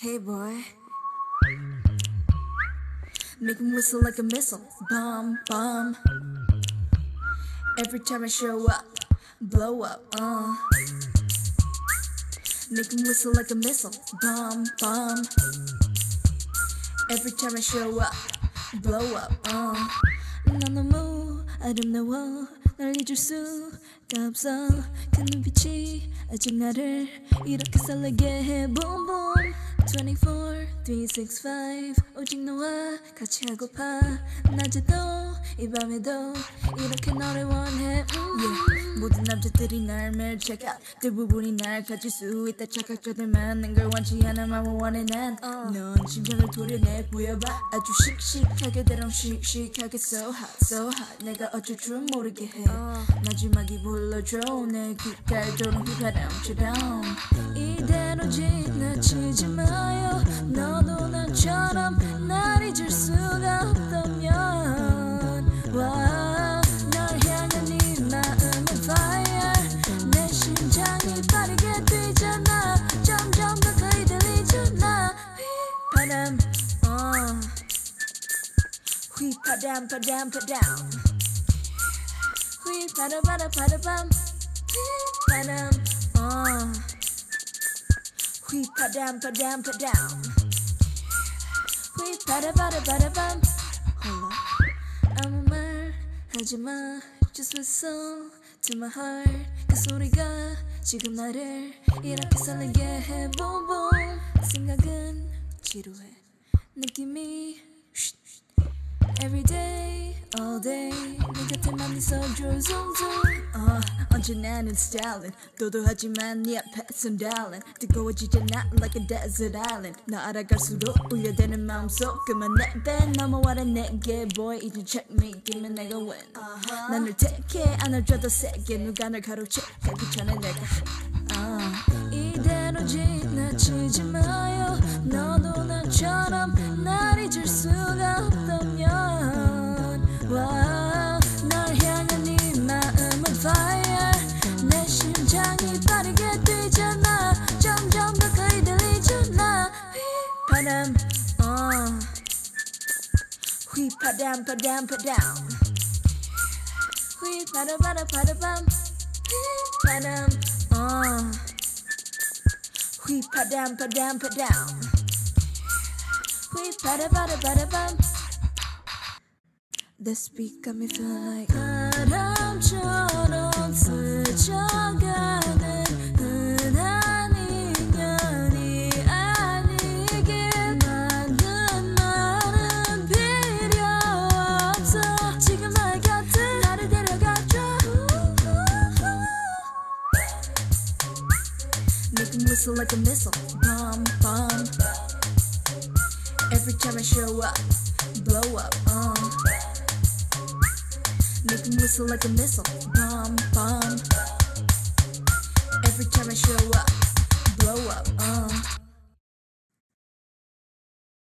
Hey, boy. Make him whistle like a missile. Bomb, bomb. Every time I show up, blow up, uh. Make him whistle like a missile. Bomb, bomb. Every time I show up, blow up, uh. On the move, I don't know what. 날 잊을 수가 없어. 그 눈빛이 아직 나를 이렇게 설레게 해. boom 24, 365 오직 너와 같이 하고파. 낮에도 이 밤에도 이렇게 너를 원해. mm. yeah. 남자들이 날 매일 check out. 대부분이 날 가질 수 있다 착각자들 만. 난 걸 원치 않아 마음을 원해 난넌 심장을 도려내 보여봐. 아주 씩씩하게 때론 씩씩하게 so hot so hot. 내가 어쩔 줄 모르게 해. 마지막이 불러줘. 내 귓가에 도는 휘파람처럼 이대로 지나치지 마 휘파람 파람 파람 휘파람 파람 파람 휘파람 어 휘파람 파람 파람 휘파람 파람 파람 hold up 아무 말 하지마 Just listen to my heart 그 소리가 지금 나를 이렇게 설레게 해 Boom boom 생각은 지루해 느낌이 Every day, all day. 내 곁에만 있어줘 zoom 어, 언제나는 stylin 도도하지만 네 앞에선 darling 뜨거워지잖아 like a desert island. 너 알아갈수록 울려대는 마음속 그만내 배 넘어와라 내게 boy. 이제 check me give me 내가 win. 난널 택해 안아줘도 세게. 누가 널 가로채게 그 전에 내가. 어. 이대로 지나치지 마요 Padam, ah. oh. We padam, padam, padam. We ah. padam, padam, padam. Padam, oh. We padam, padam, padam. We padam, padam, padam. The speaker me feeling like. Make him whistle like a missile Bomb, bomb Every time I show up Blow up, uh Make him whistle like a missile. Bomb, bomb. Every time I show up, blow up, uh.